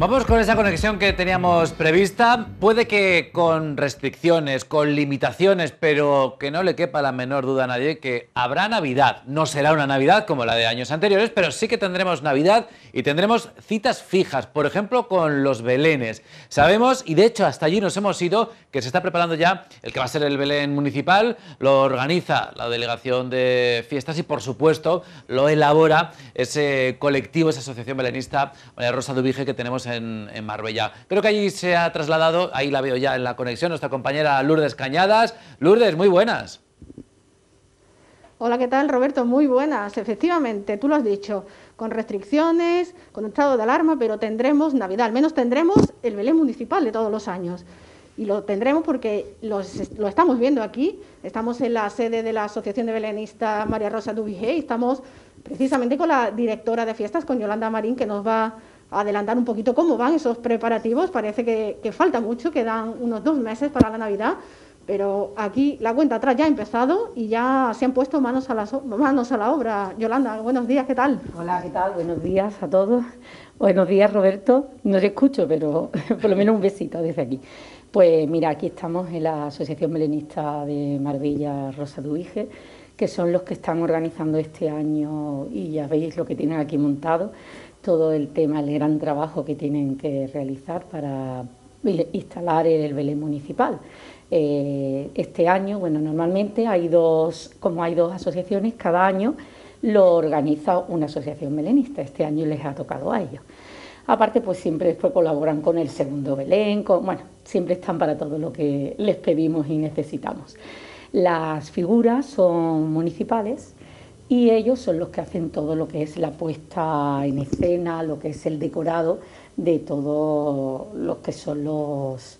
Vamos con esa conexión que teníamos prevista. Puede que con restricciones, con limitaciones, pero que no le quepa la menor duda a nadie que habrá Navidad. No será una Navidad como la de años anteriores, pero sí que tendremos Navidad y tendremos citas fijas, por ejemplo, con los Belenes. Sabemos, y de hecho hasta allí nos hemos ido, que se está preparando ya el que va a ser el Belén municipal, lo organiza la delegación de fiestas y por supuesto lo elabora ese colectivo, esa asociación belenista, María Rosa Dubige, que tenemos en, Marbella. Creo que allí se ha trasladado, ahí la veo ya en la conexión, nuestra compañera Lourdes Cañadas. Lourdes, muy buenas. Hola, ¿qué tal Roberto? Muy buenas. Efectivamente, tú lo has dicho, con restricciones, con estado de alarma, pero tendremos Navidad, al menos tendremos el Belén municipal de todos los años. Y lo tendremos porque lo estamos viendo aquí, estamos en la sede de la Asociación de Belenistas María Rosa Dubigé y estamos precisamente con la directora de fiestas, con Yolanda Marín, que nos va adelantar un poquito cómo van esos preparativos. Parece que, falta mucho, quedan unos dos meses para la Navidad, pero aquí la cuenta atrás ya ha empezado y ya se han puesto manos a, las, manos a la obra. Yolanda, buenos días, ¿qué tal? Hola, ¿qué tal? Buenos días a todos. Buenos días, Roberto. No te escucho, pero por lo menos un besito desde aquí. Pues mira, aquí estamos en la Asociación Melenista de Marbella Rosa Duige, que son los que están organizando este año y ya veis lo que tienen aquí montado todo el tema, el gran trabajo que tienen que realizar para instalar el Belén municipal. Eh, este año, bueno, normalmente hay dos, como hay dos asociaciones, cada año lo organiza una asociación belenista. Este año les ha tocado a ellos. Aparte, pues siempre después colaboran con el segundo Belén, bueno, siempre están para todo lo que les pedimos y necesitamos. Las figuras son municipales y ellos son los que hacen todo lo que es la puesta en escena, lo que es el decorado de todo lo que son los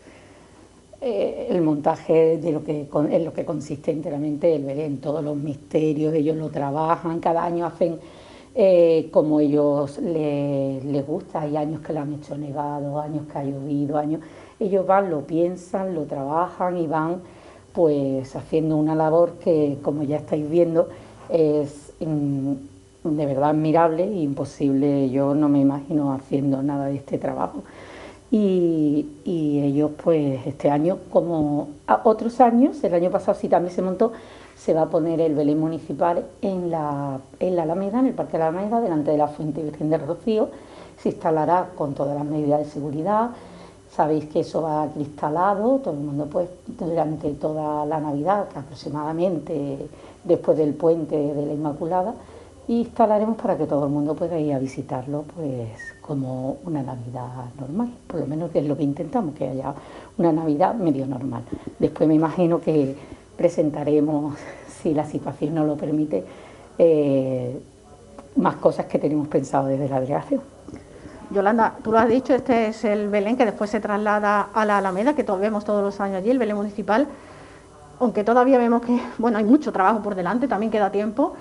eh, el montaje de lo que en lo que consiste enteramente el Belén, todos los misterios, ellos lo trabajan, cada año hacen eh, como ellos les, gusta, hay años que lo han hecho nevado, años que ha llovido, años, ellos van, lo piensan, lo trabajan y van pues haciendo una labor que como ya estáis viendo es de verdad admirable e imposible. Yo no me imagino haciendo nada de este trabajo. Y, ellos, pues este año, como otros años, el año pasado sí también se montó, se va a poner el Belén municipal en la, en la Alameda, en el Parque de la Alameda, delante de la Fuente Virgen del Rocío. Se instalará con todas las medidas de seguridad. Sabéis que eso va cristalado, todo el mundo pues durante toda la Navidad, que aproximadamente después del puente de la Inmaculada, instalaremos para que todo el mundo pueda ir a visitarlo pues como una Navidad normal, por lo menos es lo que intentamos, que haya una Navidad medio normal. Después me imagino que presentaremos, si la situación no lo permite, eh, más cosas que tenemos pensado desde la delegación. Yolanda, tú lo has dicho, este es el Belén que después se traslada a la Alameda, que vemos todos los años allí, el Belén municipal aunque todavía vemos que bueno, hay mucho trabajo por delante, también queda tiempo.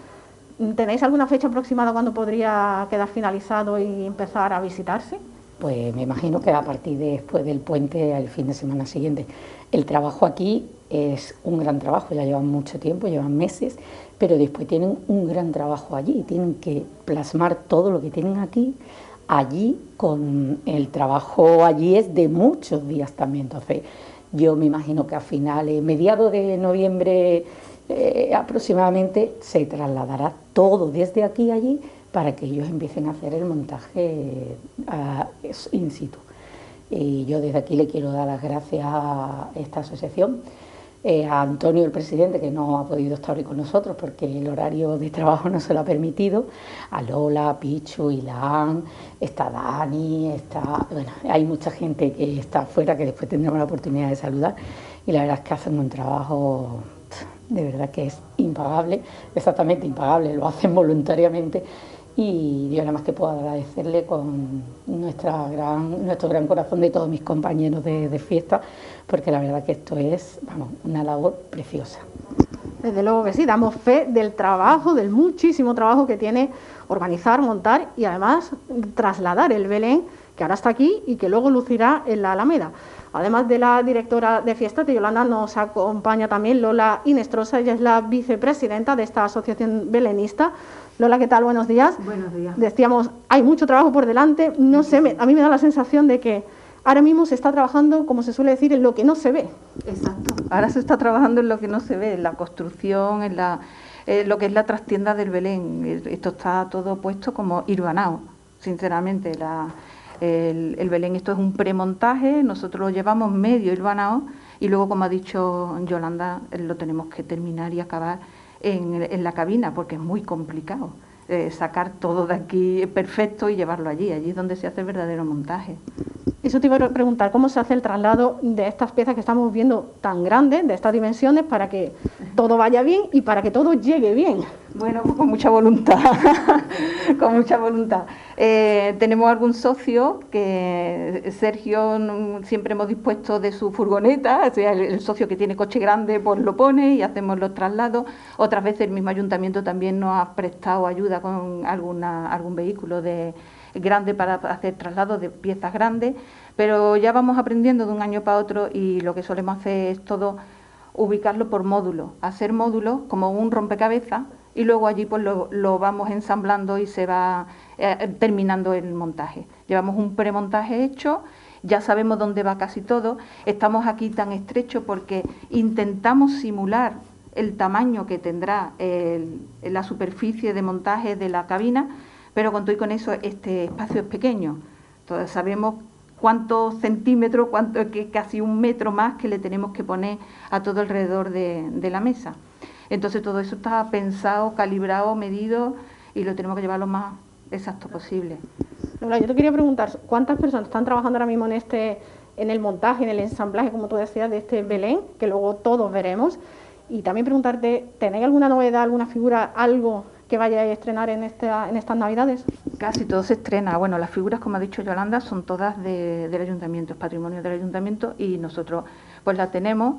¿Tenéis alguna fecha aproximada cuando podría quedar finalizado y empezar a visitarse? Pues me imagino que a partir de después del puente, el fin de semana siguiente. El trabajo aquí es un gran trabajo, ya llevan mucho tiempo, llevan meses, pero después tienen un gran trabajo allí, tienen que plasmar todo lo que tienen aquí allí con el trabajo allí es de muchos días también, entonces yo me imagino que a finales, mediados de noviembre eh, aproximadamente, se trasladará todo desde aquí a allí para que ellos empiecen a hacer el montaje in situ. Y yo desde aquí le quiero dar las gracias a esta asociación eh, a Antonio, el presidente, que no ha podido estar hoy con nosotros porque el horario de trabajo no se lo ha permitido, a Lola, a Pichu, Ilan, está Dani, está, bueno, hay mucha gente que está afuera que después tendremos la oportunidad de saludar y la verdad es que hacen un trabajo de verdad que es impagable, exactamente impagable, lo hacen voluntariamente y yo nada más que puedo agradecerle con nuestra gran, nuestro gran corazón de todos mis compañeros de, fiesta, porque la verdad que esto es vamos, una labor preciosa. Desde luego que sí, damos fe del trabajo, del muchísimo trabajo que tiene organizar, montar y además trasladar el Belén, que ahora está aquí y que luego lucirá en la Alameda. Además de la directora de fiestas de nos acompaña también Lola Inestrosa, ella es la vicepresidenta de esta asociación belenista. Lola, ¿qué tal? Buenos días. Buenos días. Decíamos, hay mucho trabajo por delante. No sé, a mí me da la sensación de que ahora mismo se está trabajando, como se suele decir, en lo que no se ve. Exacto. Ahora se está trabajando en lo que no se ve, en la construcción, en la, lo que es la trastienda del Belén. Esto está todo puesto como irbanao, sinceramente. La, el, Belén, esto es un premontaje, nosotros lo llevamos medio hilvanado y luego, como ha dicho Yolanda, lo tenemos que terminar y acabar en, en la cabina porque es muy complicado. Eh, sacar todo de aquí perfecto y llevarlo allí, allí es donde se hace el verdadero montaje. Eso te iba a preguntar, ¿cómo se hace el traslado de estas piezas que estamos viendo tan grandes, de estas dimensiones, para que todo vaya bien y para que todo llegue bien? Bueno, pues con mucha voluntad, con mucha voluntad. Eh, tenemos algún socio que Sergio siempre hemos dispuesto de su furgoneta, o sea, el, socio que tiene coche grande pues lo pone y hacemos los traslados. Otras veces el mismo ayuntamiento también nos ha prestado ayuda con alguna, algún vehículo de grande para hacer traslados de piezas grandes, pero ya vamos aprendiendo de un año para otro y lo que solemos hacer es todo ubicarlo por módulos, hacer módulos como un rompecabezas y luego allí pues lo, vamos ensamblando y se va eh, terminando el montaje. Llevamos un premontaje hecho, ya sabemos dónde va casi todo, estamos aquí tan estrecho porque intentamos simular el tamaño que tendrá la superficie de montaje de la cabina, pero con todo y con eso este espacio es pequeño. Entonces sabemos cuántos centímetros, cuánto, que casi un metro más que le tenemos que poner a todo alrededor de, la mesa. Entonces todo eso está pensado, calibrado, medido y lo tenemos que llevar lo más exacto posible. Lola, yo te quería preguntar, ¿cuántas personas están trabajando ahora mismo en este, en el montaje, en el ensamblaje, como tú decías, de este Belén, que luego todos veremos? Y también preguntarte, ¿tenéis alguna novedad, alguna figura, algo que vayáis a estrenar en, en estas Navidades? Casi todo se estrena. Bueno, las figuras, como ha dicho Yolanda, son todas del ayuntamiento, es patrimonio del ayuntamiento y nosotros pues las tenemos.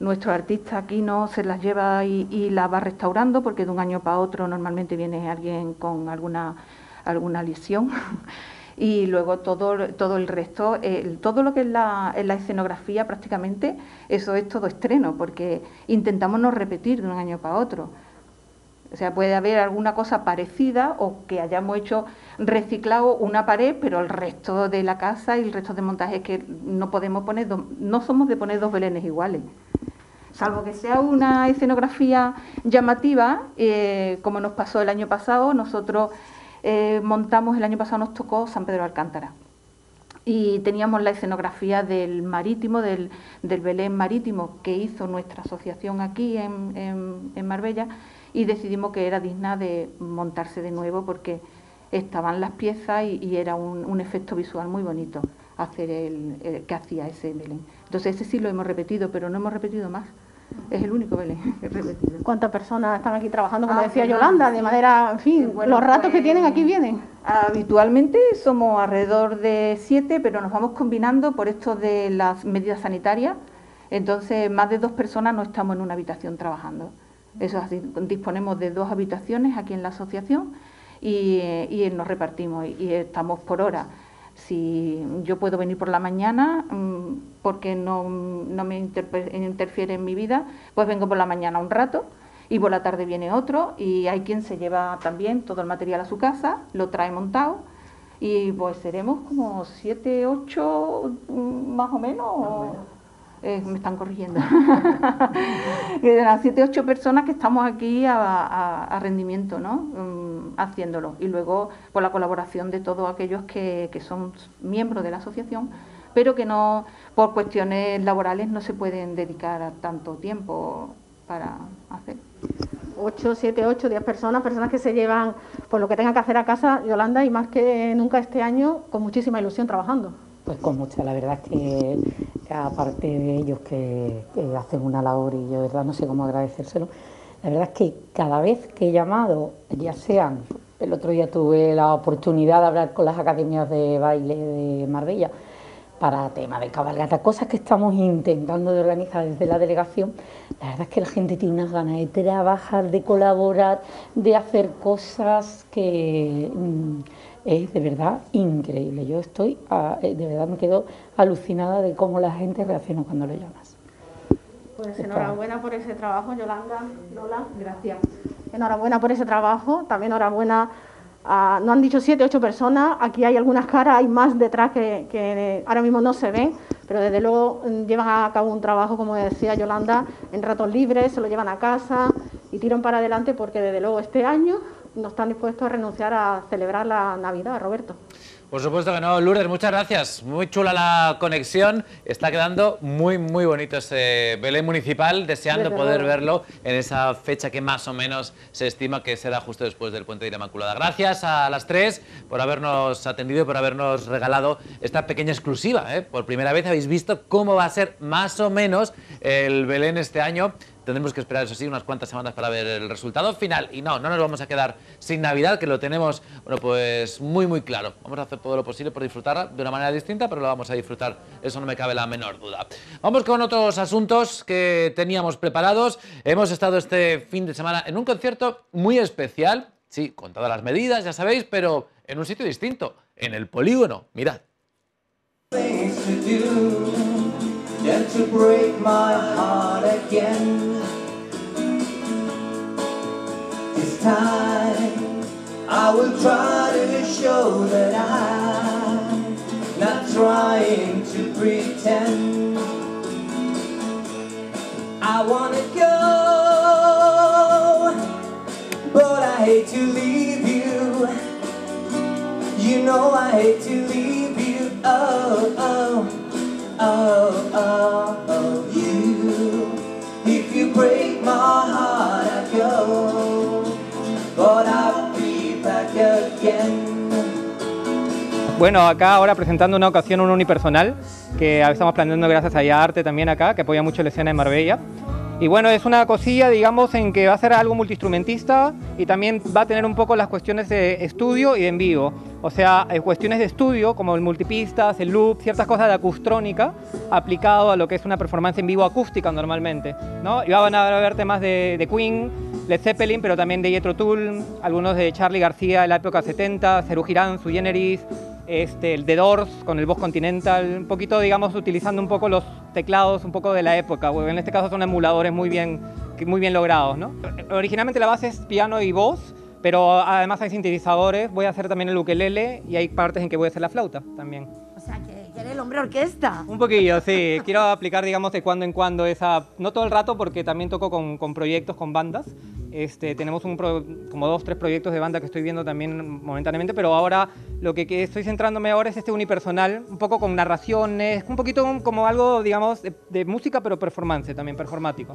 Nuestro artista aquí no se las lleva y, las va restaurando porque de un año para otro normalmente viene alguien con alguna, alguna lesión. y luego todo, todo el resto, todo lo que es la, la, escenografía prácticamente, eso es todo estreno, porque intentamos no repetir de un año para otro. O sea, puede haber alguna cosa parecida o que hayamos hecho reciclado una pared, pero el resto de la casa y el resto de montajes que no podemos poner, no somos de poner dos belenes iguales. Salvo que sea una escenografía llamativa, eh, como nos pasó el año pasado, nosotros eh, montamos, el año pasado nos tocó San Pedro Alcántara y teníamos la escenografía del marítimo, del, Belén marítimo que hizo nuestra asociación aquí en Marbella y decidimos que era digna de montarse de nuevo porque estaban las piezas y, era un, efecto visual muy bonito hacer el, que hacía ese Belén. Entonces ese sí lo hemos repetido, pero no hemos repetido más. Es el único Belén que he repetido. ¿Cuántas personas están aquí trabajando, como ah, decía Yolanda, de manera, en fin, los ratos que tienen aquí vienen? Habitualmente somos alrededor de siete, pero nos vamos combinando por esto de las medidas sanitarias. Entonces, más de dos personas no estamos en una habitación trabajando. Eso disponemos de dos habitaciones aquí en la asociación y, nos repartimos y, estamos por hora. Si yo puedo venir por la mañana mm, porque no, me interfiere en mi vida, pues vengo por la mañana un rato y por la tarde viene otro y hay quien se lleva también todo el material a su casa, lo trae montado y pues seremos como siete, ocho mm, más o menos. Eh, me están corrigiendo, las siete ocho personas que estamos aquí a, rendimiento, ¿no? Mm, haciéndolo. Y luego por la colaboración de todos aquellos que, que son miembros de la asociación, pero que no, por cuestiones laborales, no se pueden dedicar a tanto tiempo para hacer. 8, 7, 8, 10 personas, personas que se llevan por lo que tenga que hacer a casa, Yolanda, y más que nunca este año, con muchísima ilusión trabajando. Pues con mucha, la verdad es que aparte de ellos que, hacen una labor y yo de verdad no sé cómo agradecérselo, la verdad es que cada vez que he llamado, ya sean, el otro día tuve la oportunidad de hablar con las academias de baile de Marbella, para tema de cabalgata, cosas que estamos intentando de organizar desde la delegación. La verdad es que la gente tiene unas ganas de trabajar, de colaborar, de hacer cosas que mm, es de verdad increíble. Yo estoy, eh, de verdad me quedo alucinada de cómo la gente reacciona cuando lo llamas. Pues enhorabuena por ese trabajo, Yolanda, Lola, gracias. Enhorabuena por ese trabajo, también enhorabuena no han dicho siete, ocho personas, aquí hay algunas caras, hay más detrás que, ahora mismo no se ven, pero desde luego mm, llevan a cabo un trabajo, como decía Yolanda, en ratos libres, se lo llevan a casa y tiran para adelante porque desde luego este año no están dispuestos a renunciar a celebrar la Navidad, Roberto. Por supuesto que no, Lourdes, muchas gracias. Muy chula la conexión. Está quedando muy, muy bonito ese Belén municipal, deseando poder verlo en esa fecha que más o menos se estima que será justo después del Puente de la Inmaculada. Gracias a las tres por habernos atendido y por habernos regalado esta pequeña exclusiva. ¿eh? Por primera vez habéis visto cómo va a ser más o menos el Belén este año Tendremos que esperar, eso sí, unas cuantas semanas para ver el resultado final. Y no, no nos vamos a quedar sin Navidad, que lo tenemos, bueno, pues muy, muy claro. Vamos a hacer todo lo posible por disfrutarla de una manera distinta, pero lo vamos a disfrutar, eso no me cabe la menor duda. Vamos con otros asuntos que teníamos preparados. Hemos estado este fin de semana en un concierto muy especial, sí, con todas las medidas, ya sabéis, pero en un sitio distinto, en el polígono. Mirad. And to break my heart again. This time I will try to show that I'm not trying to pretend. I wanna go, but I hate to leave you. You know I hate Bueno, acá ahora presentando una ocasión, un unipersonal, que estamos planeando gracias a Arte también acá, que apoya mucho la escena de Marbella. Y bueno, es una cosilla, digamos, en que va a ser algo multiinstrumentista y también va a tener un poco las cuestiones de estudio y de en vivo. O sea, hay cuestiones de estudio como el multipistas, el loop, ciertas cosas de acustrónica aplicado a lo que es una performance en vivo acústica normalmente. ¿no? Y van a ver temas de, de Queen, Led Zeppelin, pero también de Jethro Tull, algunos de Charlie García de la época 70, Cerú Girán, Su Generis, este, el The Doors con el Voz Continental, un poquito, digamos, utilizando un poco los teclados un poco de la época. En este caso son emuladores muy bien, muy bien logrados, ¿no? Originalmente la base es piano y voz, pero además hay sintetizadores. Voy a hacer también el ukelele y hay partes en que voy a hacer la flauta también. Hombre orquesta. Un poquillo, sí. Quiero aplicar, digamos, de cuando en cuando esa... No todo el rato, porque también toco con, con proyectos, con bandas, este, tenemos un como dos, tres proyectos de banda que estoy viendo también momentáneamente, pero ahora lo que, estoy centrándome ahora es este unipersonal, un poco con narraciones, un poquito como algo, digamos, de, de música, pero performance también, performático.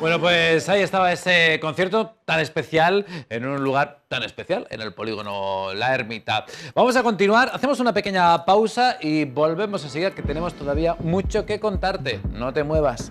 Bueno, pues ahí estaba ese concierto tan especial en un lugar tan especial, en el polígono La Ermita. Vamos a continuar, hacemos una pequeña pausa y volvemos a seguir, que tenemos todavía mucho que contarte. No te muevas.